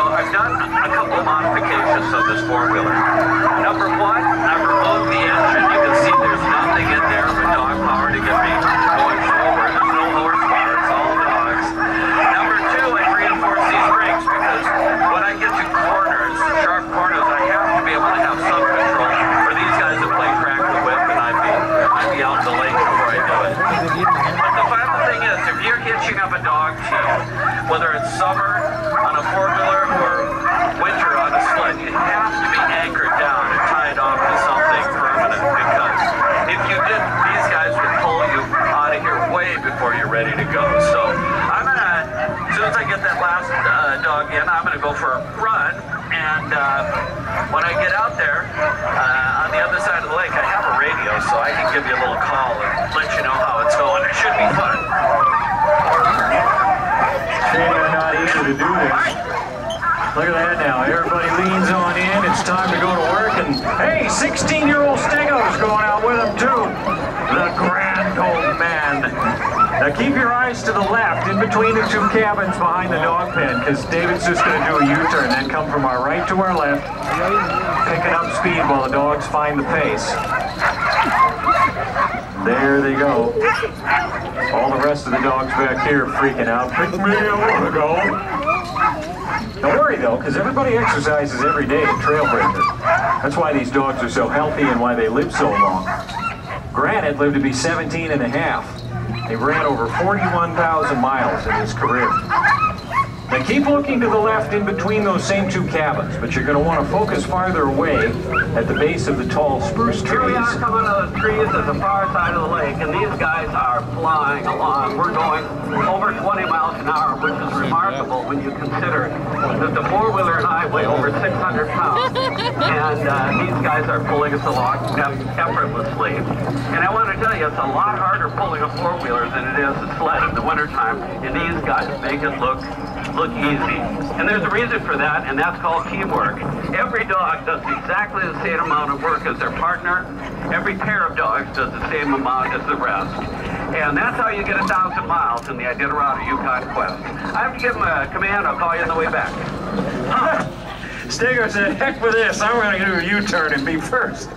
So I've done a couple modifications of this four-wheeler. I'd be out in the lake before I do it. But the final thing is, if you're hitching up a dog team, whether it's summer on a four-wheeler or winter on a sled, you have to be anchored down and tied off to something permanent because if you didn't, these guys would pull you out of here way before you're ready to go. So I'm gonna, as soon as I get that last uh, dog in, I'm gonna go for a run. And uh, when I get out there uh, on the other side of the lake, I have a radio, so I can give you a little call and let you know how it's going. It should be fun. They're not eager to do this. Look at that now. Everybody leans on in. It's time to go to work. And hey, 16-year-old Stego's going out with him too. Now keep your eyes to the left, in between the two cabins behind the dog pen, because David's just going to do a U-turn, then come from our right to our left, picking up speed while the dogs find the pace. There they go. All the rest of the dogs back here freaking out. Pick me, I want to go. Don't worry though, because everybody exercises every day at Trailbreaker. That's why these dogs are so healthy and why they live so long. Granite lived to be 17 and a half. He ran over 41,000 miles in his career. Now keep looking to the left in between those same two cabins, but you're going to want to focus farther away at the base of the tall spruce trees. Here we are trees. coming to the trees at the far side of the lake, and these guys are flying along. We're going over 20 miles an hour, which is remarkable when you consider that the four-wheeler and I weigh over 600 pounds, and uh, these guys are pulling us along eff- effortlessly. And I want to tell you, it's a lot harder pulling a four-wheeler than it is a sled in the wintertime, and these guys make it look look easy. And there's a reason for that, and that's called teamwork. Every dog does exactly the same amount of work as their partner. Every pair of dogs does the same amount as the rest. And that's how you get a thousand miles in the Iditarod or Yukon Quest. I have to give him a command, I'll call you on the way back. Steger said, heck with this, I'm going to do a U-turn and be first.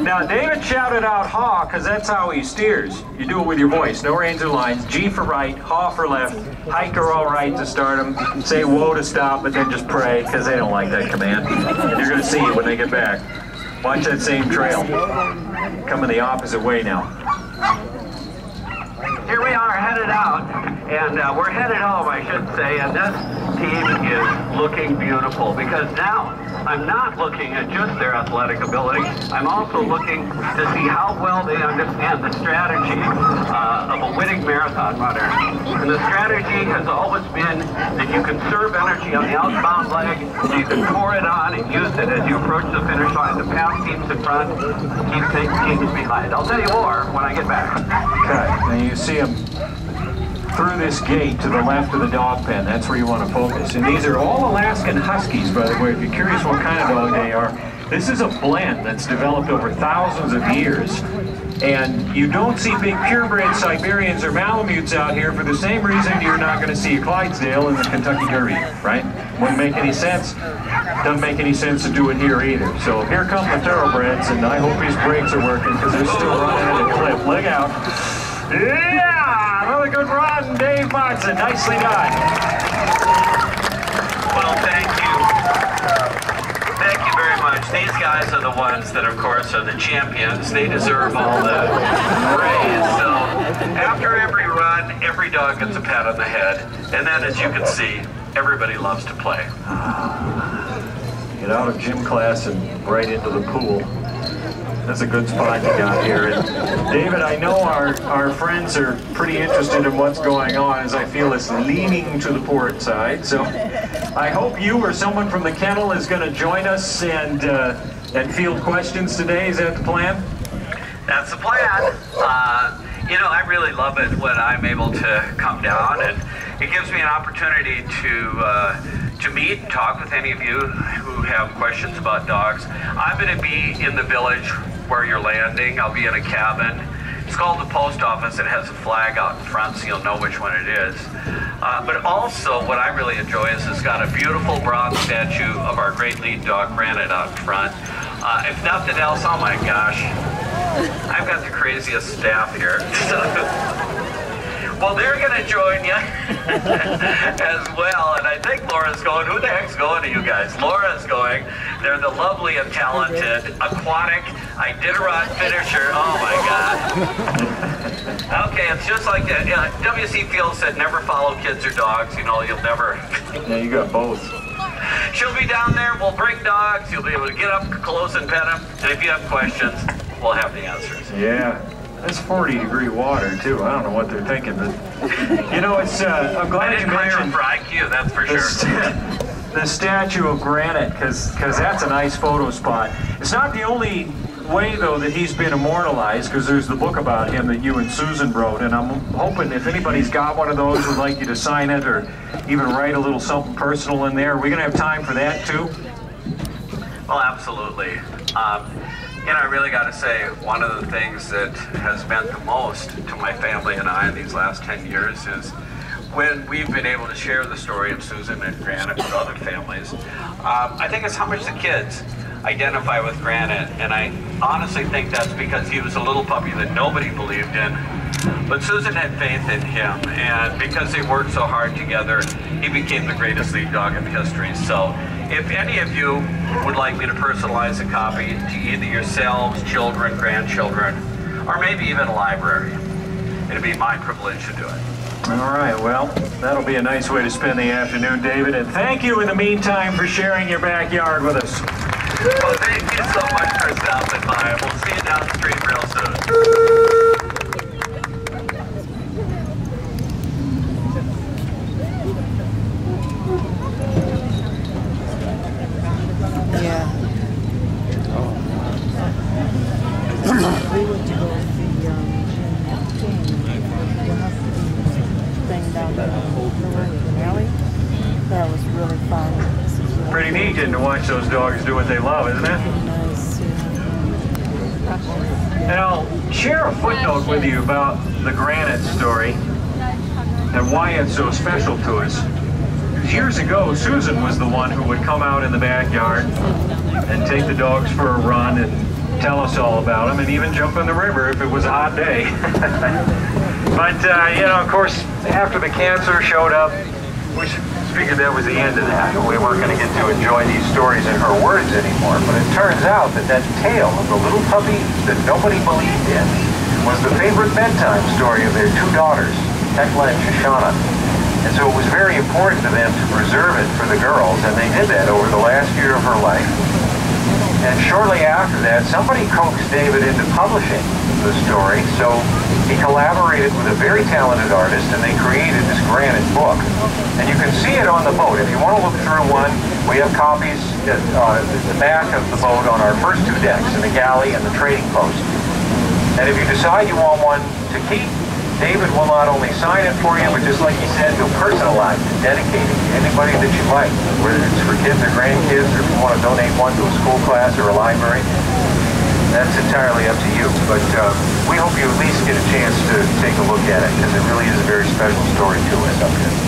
Now, David shouted out haw because that's how he steers. You do it with your voice, no reins or lines. Gee for right, haw for left, hiker all right to start them, say whoa to stop, but then just pray because they don't like that command. And you're going to see it when they get back. Watch that same trail. Coming the opposite way now. Here we are headed out, and uh, we're headed home, I should say, and this team is looking beautiful because now I'm not looking at just their athletic ability. I'm also looking to see how well they understand the strategy uh, of a winning marathon runner. And the strategy has always been that you conserve energy on the outbound leg, you can pour it on and use it as you approach the finish line to pass teams in front, keep teams behind. I'll tell you more when I get back. Okay, and you see them through this gate to the left of the dog pen. That's where you want to focus. And these are all Alaskan Huskies, by the way, if you're curious what kind of dog they are. This is a blend that's developed over thousands of years. And you don't see big purebred Siberians or Malamutes out here for the same reason you're not going to see a Clydesdale in the Kentucky Derby, right? Wouldn't make any sense. Doesn't make any sense to do it here either. So here come the thoroughbreds, and I hope his brakes are working because they're still running at a clip. Leg out. Yeah! Another good run, Dave Monson. Nicely done. Well, thank you. Thank you very much. These guys are the ones that, of course, are the champions. They deserve all the praise. So, after every run, every dog gets a pat on the head. And then, as you can see, everybody loves to play. Get out of gym class and right into the pool. That's a good spot you got here. And David, I know our, our friends are pretty interested in what's going on as I feel it's leaning to the port side. So I hope you or someone from the kennel is going to join us and, uh, and field questions today. Is that the plan? That's the plan. Uh, you know, I really love it when I'm able to come down, and it gives me an opportunity to uh, to meet and talk with any of you who have questions about dogs. I'm going to be in the village where you're landing. I'll be in a cabin, It's called the post office. It has a flag out in front so you'll know which one it is. Uh, but also, what I really enjoy is it's got a beautiful bronze statue of our great lead dog, Granite, out front. Uh, if nothing else, oh my gosh, I've got the craziest staff here. well, they're going to join you as well. And I think Laura's going. Who the heck's going to you guys? Laura's going. They're the lovely and talented aquatic Iditarod finisher. Oh my God. Okay, it's just like that. Uh, W.C. Fields said, never follow kids or dogs. You know, you'll never. Yeah, you got both. She'll be down there. We'll bring dogs. You'll be able to get up close and pet them. And if you have questions, we'll have the answers. Yeah. That's 40 degree water too. I don't know what they're thinking, but you know, it's. Uh, I'm glad you mentioned for IQ, that's for the, sure. the statue of granite, because that's a nice photo spot. It's not the only way though that he's been immortalized, because there's the book about him that you and Susan wrote, and I'm hoping if anybody's got one of those, would like you to sign it or even write a little something personal in there. Are we gonna have time for that too? Well, absolutely. Um, you know, I really got to say, one of the things that has meant the most to my family and I in these last 10 years is when we've been able to share the story of Susan and Granite with other families. Um, I think it's how much the kids identify with Granite, and I honestly think that's because he was a little puppy that nobody believed in. But Susan had faith in him, and because they worked so hard together, he became the greatest lead dog in history. So if any of you would like me to personalize a copy to either yourselves, children, grandchildren, or maybe even a library, it'd be my privilege to do it. All right, well, that'll be a nice way to spend the afternoon, David. And thank you in the meantime for sharing your backyard with us. Well, thank you so much for stopping by. We'll see you down the street real soon. Yeah. we went to go see um, the husky thing down there in the alley. That was really fun. This was really Pretty neat getting to watch those dogs do what they love, isn't it? And I'll share a footnote with you about the granite story and why it's so special to us. Years ago, Susan was the one who would come out in the backyard and take the dogs for a run and tell us all about them and even jump in the river if it was a hot day. but, uh, you know, of course, after the cancer showed up, we figured that was the end of that. We weren't going to get to enjoy these stories in her words anymore. But it turns out that that tale of the little puppy that nobody believed in was the favorite bedtime story of their two daughters, Tekla and Chisana. And so it was very important to them to preserve it for the girls, and they did that over the last year of her life. And shortly after that, somebody coaxed David into publishing the story, so he collaborated with a very talented artist, and they created this granite book. And you can see it on the boat. If you want to look through one, we have copies at uh, the back of the boat on our first two decks, in the galley and the trading post. And if you decide you want one to keep, David will not only sign it for you, but just like he said, he'll personalize it, dedicate it to anybody that you like, whether it's for kids or grandkids, or if you want to donate one to a school class or a library. That's entirely up to you, but uh, we hope you at least get a chance to take a look at it, because it really is a very special story to us up here.